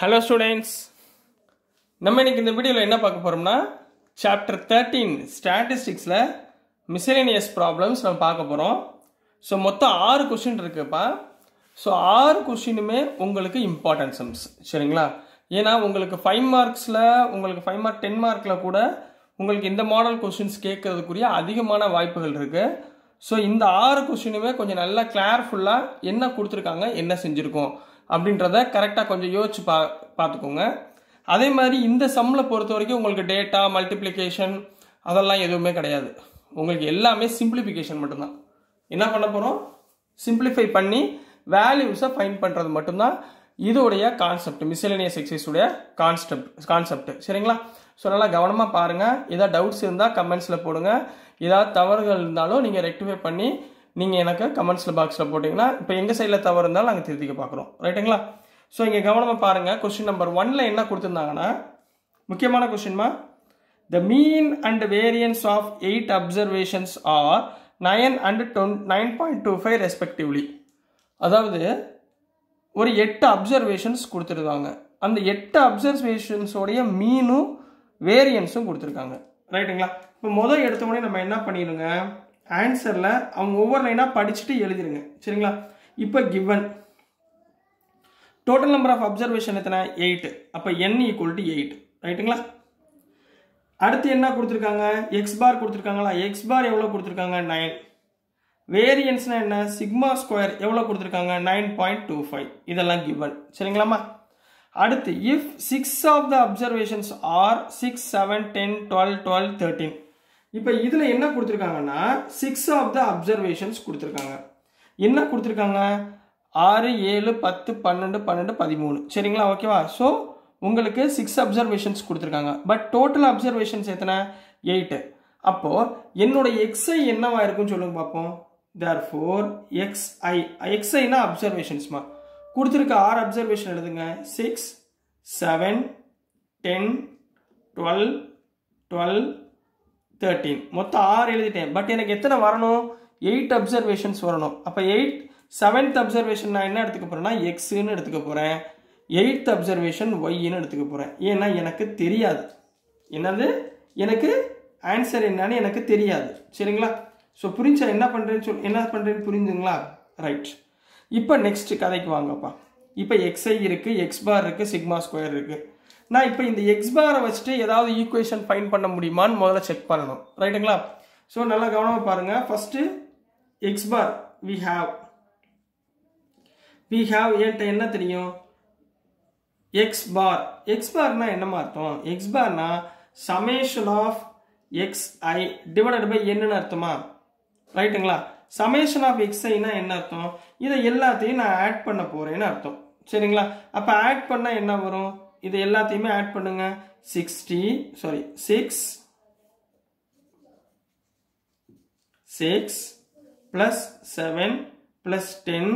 Hello students நம்ம இன்னைக்கு இந்த வீடியோவில் என்ன பார்க்க போகிறோம்னா சாப்டர் தேர்ட்டீன் ஸ்டாட்டிஸ்டிக்ஸில் மிசலேனியஸ் ப்ராப்ளம்ஸ் நம்ம பார்க்க போகிறோம் ஸோ மொத்தம் ஆறு கொஷின் இருக்குப்பா. ஸோ ஆறு கொஷினுமே உங்களுக்கு இம்பார்ட்டன்ட் சம்ஸ் சரிங்களா? ஏன்னா உங்களுக்கு ஃபைவ் மார்க்ஸில் உங்களுக்கு ஃபைவ் மார்க் டென் மார்க்கில் கூட உங்களுக்கு இந்த மாடல் கொஷின்ஸ் கேட்கறதுக்குரிய அதிகமான வாய்ப்புகள் இருக்குது ஸோ இந்த ஆறு கொஷினுமே கொஞ்சம் நல்லா கிளார்ஃபுல்லாக என்ன கொடுத்துருக்காங்க என்ன செஞ்சுருக்கோம். அப்படின்றத கரெக்டாக கொஞ்சம் யோசிச்சு பா பார்த்துக்கோங்க. அதே மாதிரி இந்த சம்மில் பொறுத்த வரைக்கும் உங்களுக்கு டேட்டா மல்டிப்ளிகேஷன் அதெல்லாம் எதுவுமே கிடையாது. உங்களுக்கு எல்லாமே சிம்பிளிஃபிகேஷன் மட்டும்தான். என்ன பண்ண போகிறோம் சிம்பிளிஃபை பண்ணி வேல்யூஸை ஃபைன் பண்ணுறது மட்டும்தான் இதோடைய கான்செப்ட் மிஸ்லினியஸ் எக்ஸைஸுடைய கான்செப்ட் கான்செப்ட் சரிங்களா? ஸோ நல்லா கவனமாக பாருங்கள் ஏதாவது டவுட்ஸ் இருந்தால் கமெண்ட்ஸில் போடுங்க. ஏதாவது தவறுகள் இருந்தாலும் நீங்கள் ரெக்டிஃபை பண்ணி நீங்கள் எனக்கு கமெண்ட்ஸில் பாக்ஸில் போட்டிங்கன்னா இப்போ எங்கள் சைடில் தவறு இருந்தாலும் நாங்கள் திருத்திக்க பார்க்குறோம் ரைட்டுங்களா ஸோ இங்கே கவனமாக பாருங்கள் கொஸ்டின் நம்பர் ஒன்ல என்ன கொடுத்துருந்தாங்கன்னா முக்கியமான கொஸ்டின்மா the mean and variance of eight observations are nine and ton nine point two five respectively அதாவது ஒரு எட்டு அப்சர்வேஷன்ஸ் கொடுத்துருக்காங்க. அந்த எட்டு அப்சர்வேஷன்ஸோடைய மீனும் வேரியன்ஸும் கொடுத்துருக்காங்க. ரைட்டுங்களா இப்போ முதல் எடுத்த உடனே நம்ம என்ன பண்ணிடுங்க? ஆன்சரில் அவங்க ஒவ்வொரு லைனாக படிச்சுட்டு எழுதிருங்க. சரிங்களா? இப்போ given total number of observation எத்தனை? எயிட்டு அப்போ என் ஈக்குவல் டு எயிட் ரைட்டுங்களா அடுத்து என்ன கொடுத்துருக்காங்க? எக்ஸ் பார் கொடுத்துருக்காங்களா? எக்ஸ் பார் எவ்வளோ கொடுத்துருக்காங்க? நைன் வேரியன்ஸ்னா என்ன? சிக்மா ஸ்கொயர் எவ்வளோ கொடுத்துருக்காங்க? நைன் பாயிண்ட் டூ ஃபைவ் இதெல்லாம் கிவன் சரிங்களாம்மா? அடுத்து if six of the observations are six seven ten twelve twelve thirteen இப்போ இதில் என்ன கொடுத்துருக்காங்கன்னா சிக்ஸ் ஆஃப் த அப்சர்வேஷன்ஸ் கொடுத்துருக்காங்க. என்ன கொடுத்துருக்காங்க? ஆறு ஏழு பத்து பன்னெண்டு பன்னெண்டு பதிமூணு. சரிங்களா? ஓகேவா ஸோ உங்களுக்கு சிக்ஸ் அப்சர்வேஷன்ஸ் கொடுத்துருக்காங்க. பட் டோட்டல் அப்சர்வேஷன்ஸ் எத்தனை? எயிட்டு அப்போது என்னோட எக்ஸ்ஐ என்னவா இருக்குன்னு சொல்லுங்க பார்ப்போம் தேர் ஃபோர் எக்ஸ்ஐ எக்ஸ்ஐனா அப்சர்வேஷன்ஸ்மா கொடுத்துருக்க ஆறு அப்சர்வேஷன் எழுதுங்க. Six seven ten twelve twelve thirteen மொத்தம் ஆறு எழுதிட்டேன். பட் எனக்கு எத்தனை வரணும்? எயிட் அப்சர்வேஷன்ஸ் வரணும். அப்போ எயிட் செவன்த் அப்சர்வேஷன் நான் என்ன எடுத்துக்க போகிறேன்னா எக்ஸுன்னு எடுத்துக்க போகிறேன் எயித் அப்சர்வேஷன் ஒய்ன்னு எடுத்துக்க போகிறேன் ஏன்னா எனக்கு தெரியாது. என்னது? எனக்கு ஆன்சர் என்னன்னு எனக்கு தெரியாது. சரிங்களா? ஸோ புரிஞ்சா என்ன பண்ணுறேன்னு சொல் என்ன பண்ணுறேன்னு புரிஞ்சுங்களா? ரைட் இப்போ நெக்ஸ்ட் கதைக்கு வாங்கப்பா. இப்போ எக்ஸ்ஐ இருக்குது எக்ஸ் பார் இருக்குது சிக்மா ஸ்கொயர் இருக்குது நான் இப்போ இந்த எக்ஸ் பாரை வச்சுட்டு ஏதாவது ஈக்குவேஷன் ஃபைன் பண்ண முடியுமான்னு முதல்ல செக் பண்ணணும். ரைட்டுங்களா ஸோ நல்லா கவனமாக பாருங்கள் first X bar we have we have ஏட்ட என்ன தெரியும்? எக்ஸ் பார் எக்ஸ் பார்னா என்னமா அர்த்தம்? X பார்னா summation of x i divided by என்னன்னு அர்த்தமா? ரைட்டுங்களா சமேஷன் ஆஃப் எக்ஸ் ஐனா என்ன அர்த்தம்? இதை எல்லாத்தையும் நான் ஆட் பண்ண போறேன்னு அர்த்தம். சரிங்களா? அப்போ ஆட் பண்ணால் என்ன வரும்? இது எல்லாத்தையுமே ஆட் பண்ணுங்க. Sixty sorry six six plus seven plus ten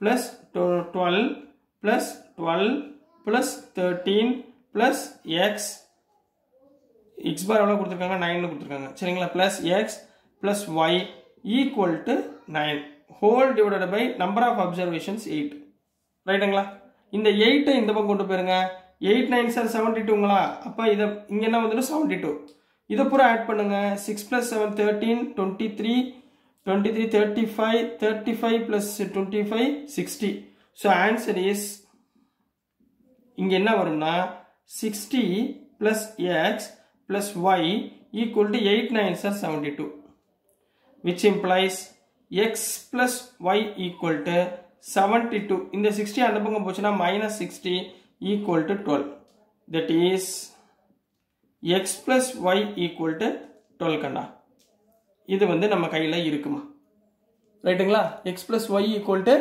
plus twelve plus twelve plus thirteen plus x x bar எவ்வளோ கொடுத்துருக்காங்க? நைன் கொடுத்துருக்காங்க. சரிங்களா? Plus x plus y equal to nine whole divided by number of observations eight ரைட்டுங்களா இந்த எயிட்டை இந்த பக்கம் கொண்டு போயிருங்க. எயிட் நைன் சார் செவன்டி டூங்களா அப்போ இதை இங்கே என்ன வந்துடும்? செவன்டி டூ இதை பூரா ஆட் பண்ணுங்கள் six plus seven thirteen twenty three twenty three thirty five thirty five plus twenty five sixty so answer is இங்கே என்ன வரும்னா sixty plus x plus y equal to eight nine are seventy two which implies x plus y equal to seventy two இந்த sixty அந்த பக்கம் போச்சுன்னா minus sixty equal to twelve that is x plus y equal to twelve கண்டா? இது வந்து நம்ம கையில் இருக்குமா? ரைட்டுங்களா x plus y equal to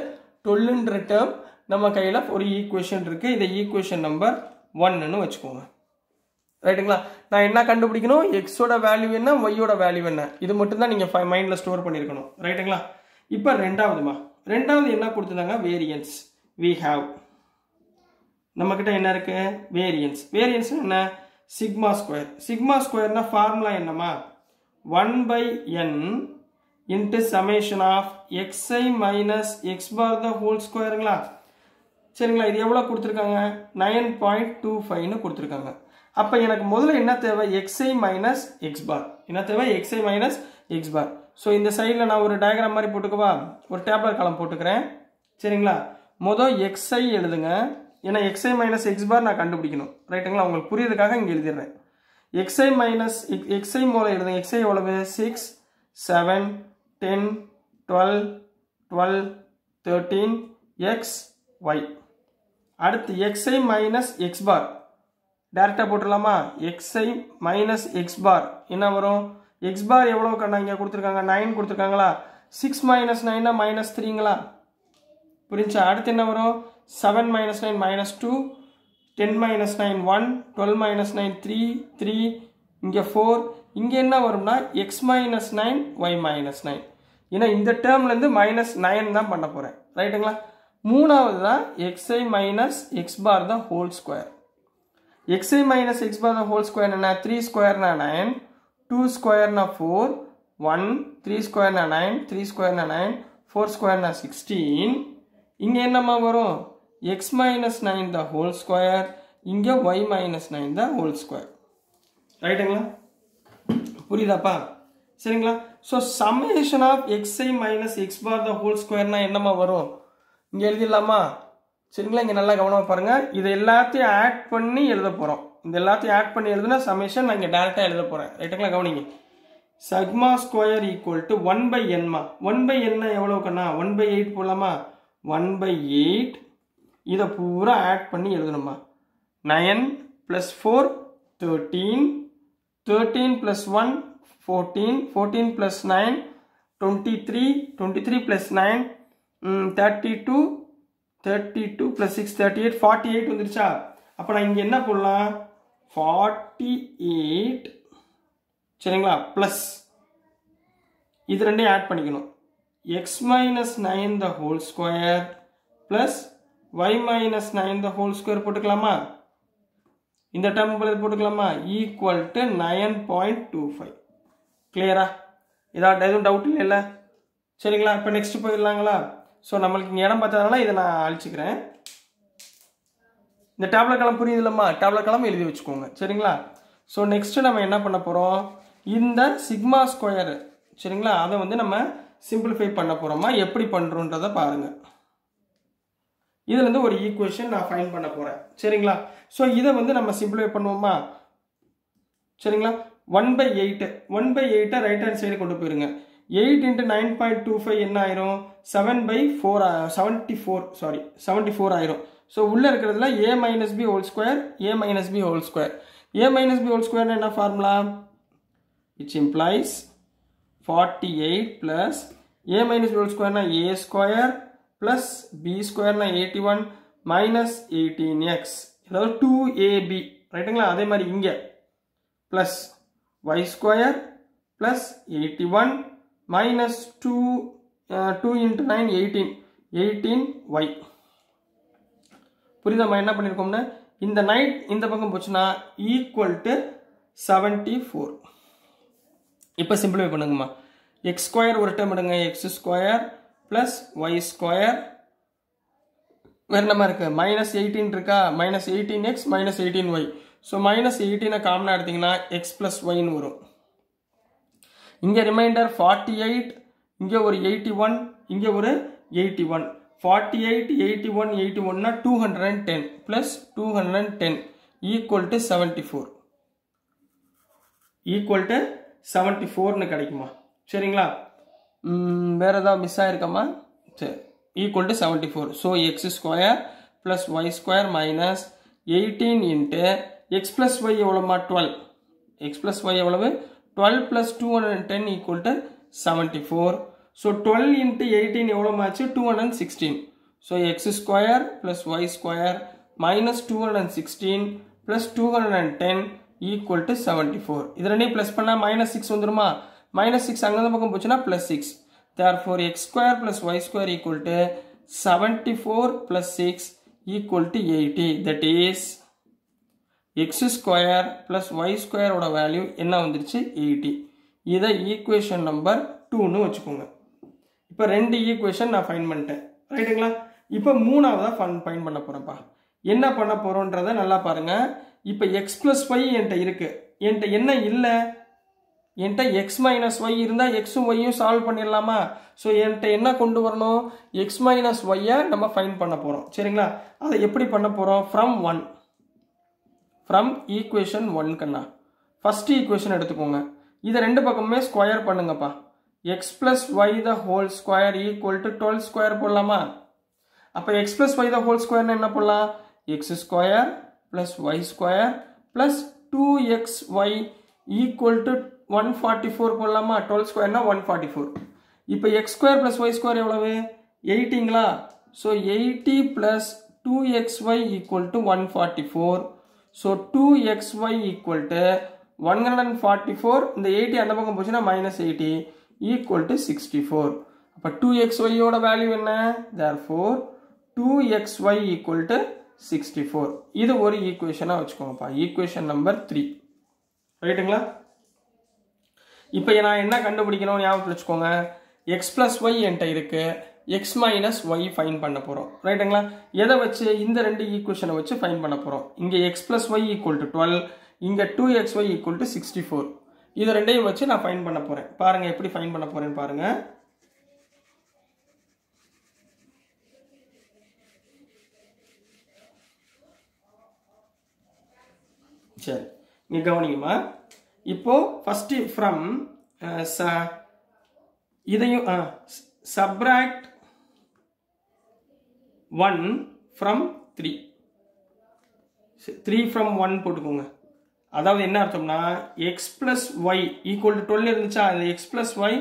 டுவெல்லுன்ற term நம்ம கையில் ஒரு ஈக்குவேஷன் இருக்குது இதை ஈக்குவேஷன் நம்பர் ஒன்னு வச்சுக்கோங்க. ரைட்டுங்களா நான் என்ன கண்டுபிடிக்கணும்? எக்ஸோட வேல்யூ என்ன? ஒய்யோட வேல்யூ என்ன? இது மட்டும்தான் நீங்கள் மைண்டில் ஸ்டோர் பண்ணியிருக்கணும் ரைட்டுங்களா இப்போ ரெண்டாவதுமா? ரெண்டாவது என்ன கொடுத்துருந்தாங்க? வேரியன்ஸ் வி ஹாவ் நம்மக்கிட்ட என்ன இருக்கு? வேரியன்ஸ் வேரியன்ஸ் என்ன? சிக்மா ஸ்கொயர் சிக்மா ஸ்கொயர்னா ஃபார்முலா என்னமா one by n into summation of x i minus x bar the whole ஸ்கொயருங்களா சரிங்களா? இது எவ்வளோ கொடுத்துருக்காங்க? நைன் பாயிண்ட் டூ ஃபைவ்னு கொடுத்துருக்காங்க. அப்போ எனக்கு முதல்ல என்ன தேவை? எக்ஸ்ஐ மைனஸ் எக்ஸ் பார் என்ன தேவை? X i minus x bar so இந்த சைடில் நான் ஒரு டயக்ராம் மாதிரி போட்டுக்கவா? ஒரு டேப்லர் காலம் போட்டுக்கிறேன். சரிங்களா? மொதல் எக்ஸ்ஐ எழுதுங்க. ஏன்னா எக்ஸ்ஐ மைனஸ் எக்ஸ் பார் நான் கண்டுபிடிக்கணும். ரைட்டுங்களா உங்களுக்கு புரியுறதுக்காக இங்கே எழுதிடுறேன். எக்ஸ்ஐ மைனஸ் எக்ஸ்ஐ மூலம் எழுதுங்க. எக்ஸ்ஐ எவ்வளவு? Six seven ten twelve twelve thirteen X Y அடுத்து X I minus X bar டேரெக்டாக போட்டுடலாமா? X I minus X bar என்ன வரும்? எக்ஸ் பார் எவ்வளோ கண்ணா இங்கே கொடுத்துருக்காங்க? நைன் கொடுத்துருக்காங்களா? சிக்ஸ் மைனஸ் நைனா மைனஸ் த்ரீங்களா புரிஞ்சா? அடுத்து என்ன வரும்? Seven minus nine minus two ten minus nine one twelve minus nine three three இங்கே ஃபோர் இங்கே என்ன வரும்னா x minus nine y minus nine ஏன்னா இந்த டேர்ம்லேருந்து மைனஸ் நைன் தான் பண்ண போகிறேன் ரைட்டுங்களா மூணாவது தான் எக்ஸ்ஐ மைனஸ் எக்ஸ் பார் தான் whole square x i minus x bar தான் ஹோல் ஸ்கொயர் என்ன த்ரீ ஸ்கொயர்னா நைன் டூ ஸ்கொயர்னா ஃபோர் ஒன் த்ரீ ஸ்கொயர்னா நைன் த்ரீ ஸ்கொயர்னா நைன் ஃபோர் ஸ்கொயர்னா சிக்ஸ்டீன் இங்கே என்னம்மா வரும்? X minus nine the whole square இங்கே y minus nine the whole square ரைட்டுங்களா புரியுதாப்பா? சரிங்களா? So summation of x i minus x bar the whole ஸ்கொயர்னா என்னம்மா வரும்? இங்கே எழுதிடலாமா? சரிங்களா? இங்கே நல்லா கவனமாக பாருங்கள் இது எல்லாத்தையும் ஆட் பண்ணி எழுத போகிறோம் இந்த எல்லாத்தையும் ஆட் பண்ணி எழுதுனா சமேஷன் நான் இங்கே டேரெக்டாக எழுத போகிறேன் ரைட்டுங்களா கவனிங்க. Sigma square equal to one by என்மா one by என்ன எவ்வளோக்குண்ணா ஒன் பை எயிட் போடலாமா? ஒன் பை எயிட் இதை பூரா ஆட் பண்ணி எழுதணுமா? Nine plus four thirteen thirteen plus one fourteen fourteen plus nine twenty three twenty three plus nine thirty two thirty two plus six thirty eight forty eight வந்துருச்சா? அப்போ நான் இங்கே என்ன போடலாம்? Forty eight சரிங்களா? ப்ளஸ் இது ரெண்டையும் ஆட் பண்ணிக்கணும். X minus nine the whole square plus y minus nine the whole square போட்டுக்கலாமா? இந்த டேர்ம் போட்டுக்கலாமா? Equal to nine point two five கிளியரா ஏதாவது எதுவும் டவுட் இல்லைல்ல? சரிங்களா? இப்போ நெக்ஸ்ட் போயிடலாங்களா? ஸோ நம்மளுக்கு இங்கே இடம் பார்த்ததுனால இதை நான் அழிச்சிக்கிறேன். இந்த டேப்லெட் கலம் புரியுதுல்லம்மா டேப்லெட் கலம் எழுதி வச்சுக்கோங்க. சரிங்களா? ஸோ நெக்ஸ்ட்டு நம்ம என்ன பண்ண போகிறோம் இந்த சிக்மா ஸ்கொயர் சரிங்களா? அதை வந்து நம்ம சிம்பிளிஃபை பண்ண போகிறோமா எப்படி பண்ணுறோன்றதை பாருங்கள் இதுலேருந்து ஒரு ஈக்குவேஷன் நான் ஃபைன் பண்ண போகிறேன் சரிங்களா? ஸோ இதை வந்து நம்ம சிம்பிளிஃபை பண்ணுவோமா? சரிங்களா? One by eight one by எயிட்டை right hand side கொண்டு போயிருங்க. Eight into nine point two five என்ன ஆயிரும்? Seven by four seventy four sorry seventy four ஆயிரும். ஸோ உள்ளே இருக்கிறதுல A minus B whole square A minus B whole square A minus B whole ஸ்கொயர்னு என்ன formula it's implies forty eight plus A minus B whole ஸ்கொயர்னா A square plus B ஸ்கொயர்னா eighty one minus eighteen x அதாவது two AB ரைட்டுங்களா அதே மாதிரி இங்கே. Plus y square plus eighty one minus two two into nine eighteen eighteen y புரியுதாம்மா என்ன பண்ணியிருக்கோம்னா இந்த நைட் இந்த பக்கம் போச்சுன்னா ஈக்குவல் டு செவன்ட்டி ஃபோர் இப்போ சிம்பிளிஃபை பண்ணுங்கம்மா. எக்ஸ் ஸ்கொயர் ஒரு டைம் எடுங்க. X square plus y square வேறு நம்ம இருக்குது மைனஸ் எயிட்டீன் இருக்கா minus eighteen x minus eighteen y so minus எயிட்டீனை காமனாக எடுத்திங்கன்னா எக்ஸ் ப்ளஸ் ஒய்ன்னு வரும். இங்கே ரிமைண்டர் ஃபார்ட்டி எயிட் இங்கே ஒரு எயிட்டி ஒன் இங்கே ஒரு eighty one forty eight eighty one eighty ஒன்னா two hundred and ten plus two hundred and ten equal to seventy four equal to seventy ஃபோர்னு கிடைக்குமா? சரிங்களா? வேறு ஏதாவது மிஸ் ஆகிருக்கம்மா சரி. Equal to seventy four so x square plus y square minus eighteen into x plus y எவ்வளோமா twelve x plus y எவ்வளவு? Twelve plus two hundred and ten equal to seventy four so twelve into eighteen எவ்வளோமாச்சு two hundred and sixteen so x square plus y square minus two hundred and sixteen plus two hundred and ten equal to seventy four இது ரெண்டையும் plus பண்ணால் minus six வந்துருமா? Minus six அங்கே பக்கம் போச்சுன்னா plus six therefore x square plus y square equal to seventy four plus six equal to eighty that is x square plus y ஸ்கொயரோட value என்ன வந்துருச்சு? எயிட்டி இதை ஈக்குவேஷன் நம்பர் டூன்னு வச்சுக்கோங்க. இப்போ ரெண்டு ஈக்குவேஷன் நான் ஃபைன் பண்ணிட்டேன். ரைட்டுங்களா இப்போ மூணாவதாக ஃபன் ஃபைன் பண்ண போகிறேன்ப்பா என்ன பண்ண போகிறோன்றத நல்லா பாருங்க. இப்போ எக்ஸ் ப்ளஸ் ஒய் என்கிட்ட இருக்குது என்கிட்ட என்ன இல்லை? என்கிட்ட எக்ஸ் மைனஸ் ஒய் இருந்தால் எக்ஸும் ஒய்யும் சால்வ் பண்ணிடலாமா? ஸோ என்கிட்ட என்ன கொண்டு வரணும்? எக்ஸ் மைனஸ் ஒய்யை நம்ம ஃபைன் பண்ண போகிறோம் சரிங்களா? அதை எப்படி பண்ண போகிறோம் from one from equation one Kanna. First equation எடுத்துக்கோங்க. இதை ரெண்டு பக்கமுமே ஸ்கொயர் பண்ணுங்கப்பா. X plus y the whole square equal to twelve square போடலாமா? அப்போ x plus y the whole ஸ்கொயர்னு என்ன போடலாம்? X square plus y square plus two x y equal to one forty four போடலாமா? டுவெல் ஸ்கொயர்னா one forty four இப்போ x square plus y square எவ்வளவு? எயிட்டிங்களா? So eighty plus two X Y equal to one forty four so two X Y equal to one hundred and forty four இந்த eighty அந்த பக்கம் போச்சுன்னா minus eighty equal to sixty four அப்போ two X ஒய்யோட value என்ன? Therefore two X Y equal to sixty four இது ஒரு ஈக்குவேஷனாக வச்சுக்கோங்கப்பா. ஈக்குவேஷன் நம்பர் த்ரீ ரைட்டுங்களா இப்போ நான் என்ன கண்டுபிடிக்கணும் ஞாபகத்தில் வச்சுக்கோங்க. எக்ஸ் ப்ளஸ் ஒய் என்கிட்ட இருக்கு. எக்ஸ் மைனஸ் ஒய் ஃபைன் பண்ண போகிறோம் ரைட்டுங்களா எதை வச்சு? இந்த ரெண்டு ஈக்குவேஷனை வச்சு ஃபைன் பண்ண போகிறோம் இங்கே x plus y equal to twelve இங்கே two x y equal to sixty four இது ரெண்டையும் வச்சு நான் ஃபைன் பண்ண போகிறேன் பாருங்கள் எப்படி ஃபைன் பண்ண போகிறேன்னு பாருங்கள் சரி நீ கவனிங்கம்மா. இப்போ ஃபர்ஸ்ட் ஃப்ரம் ச இதையும் subtract one from three three from one போட்டுக்கோங்க. அதாவது என்ன அர்த்தம்னா X plus Y equal to twelve இருந்துச்சா? அந்த X plus Y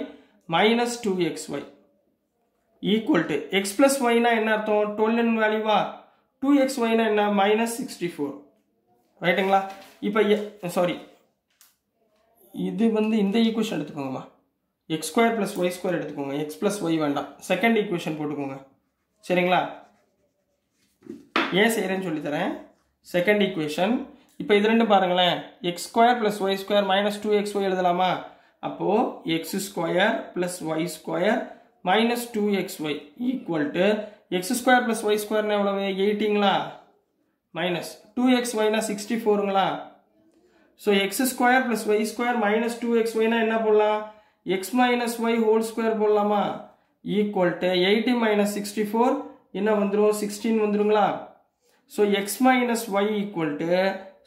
minus two X Y equal to X plus ஒய்னா என்ன அர்த்தம்? டுவெல் வேல்யூவா டூ எக்ஸ் ஒய்னா என்ன? மைனஸ் சிக்ஸ்டி ஃபோர் ரைட்டுங்களா இப்போ சாரி இது வந்து இந்த equation எடுத்துக்கோங்கம்மா. X square plus y square எடுத்துக்கோங்க. எக்ஸ் ப்ளஸ் ஒய் வேண்டாம். செகண்ட் ஈக்குவேஷன் போட்டுக்கோங்க. சரிங்களா? ஏன் செய்கிறேன்னு சொல்லித்தரேன் செகண்ட் ஈக்குவேஷன் இப்போ இது ரெண்டு பாருங்களேன். X square plus y square minus two x y எழுதலாமா? அப்போது x square plus y square minus two x y equal to x square plus y ஸ்கொயர்னு எவ்வளவு? எயிட்டிங்களா மைனஸ் டூ எக்ஸ் ஒய்னா sixty ஃபோருங்களா so x square plus y square minus two x ஒய்னா என்ன போடலாம் x minus y whole square போடலாமா equal to eighty minus sixty four என்ன வந்துடும் sixteen வந்துடுங்களா so x minus y equal to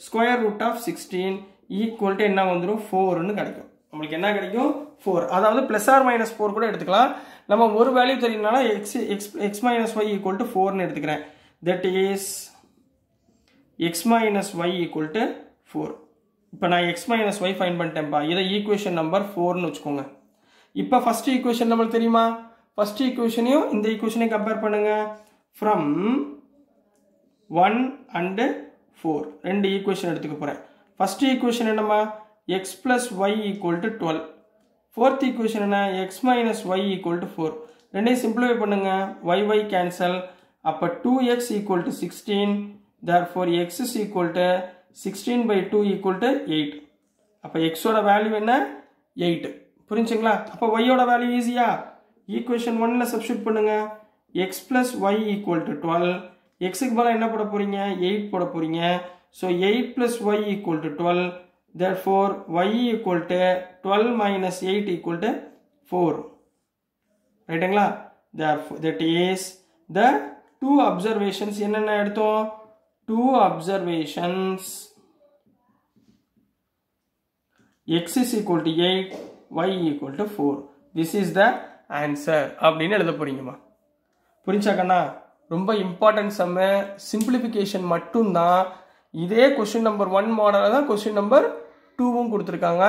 square root of sixteen equal to என்ன வந்துடும் ஃபோர்னு கிடைக்கும். நம்மளுக்கு என்ன கிடைக்கும்? ஃபோர் அதாவது ப்ளஸ் ஆர் மைனஸ் ஃபோர் கூட எடுத்துக்கலாம். நம்ம ஒரு value தெரியும்னால X X X minus Y equal to ஃபோர்னு எடுத்துக்கிறேன். That is X minus Y equal to four இப்போ நான் எக்ஸ் மைனஸ் ஒய் ஃபைன் பண்ணிட்டேன்ப்பா இதை ஈக்குவேஷன் நம்பர் ஃபோர்னு வச்சுக்கோங்க. இப்போ ஃபர்ஸ்ட் ஈக்குவேஷன் நம்மளுக்கு தெரியுமா? ஃபர்ஸ்ட் ஈக்குவேஷனையும் இந்த ஈக்குவேஷனையும் கம்பேர் பண்ணுங்க. ஃப்ரம் ஒன் அண்டு ஃபோர் ரெண்டு ஈக்குவேஷன் எடுத்துக்க போகிறேன் ஃபஸ்ட் ஈக்குவேஷன் என்னம்மா? X plus y equal to twelve fourth equation என்ன? X minus y equal to four ரெண்டையும் சிம்பிளிஃபை பண்ணுங்கள் ஒய் ஒய் கேன்சல் அப்போ two x equal to sixteen therefore x is equal to sixteen by two equal to eight அப்போ எக்ஸோட value என்ன? Eight புரிஞ்சுங்களா? அப்போ ஒய்யோட வேல்யூ ஈஸியா ஈக்குவேஷன் ஒன்னில் சப்ஸ்டியூட் பண்ணுங்க. X plus y equal to twelve எக்ஸுக்கு பதிலாக என்ன போட போகிறீங்க எயிட் போட போகிறீங்க so eight plus y equal to twelve therefore y equal to twelve minus eight equal to four ரைட்டுங்களா there that is the two observations என்னென்ன எடுத்தோம்? Two observations x is equal to 8 y equal to 4 this is the answer. அப்படின்னு எழுத போறீங்கம்மா. புரிஞ்சா கண்ணா ரொம்ப important செம்ம simplification மட்டும்தான். இதே கொஸ்டின் நம்பர் ஒன் மாடலில் தான் கொஸ்டின் நம்பர் டூவும் கொடுத்துருக்காங்க.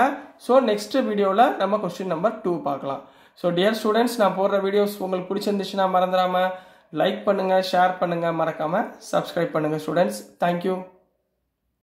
ஸோ நெக்ஸ்ட் வீடியோவில் நம்ம கொஸ்டின் நம்பர் டூ பார்க்கலாம். ஸோ டியர் ஸ்டூடெண்ட்ஸ் நான் போடுற வீடியோஸ் உங்களுக்கு பிடிச்சிருந்துச்சுன்னா மறந்துடாமல் லைக் பண்ணுங்கள் ஷேர் பண்ணுங்கள் மறக்காமல் சப்ஸ்கிரைப் பண்ணுங்கள் ஸ்டூடெண்ட்ஸ் தேங்க்யூ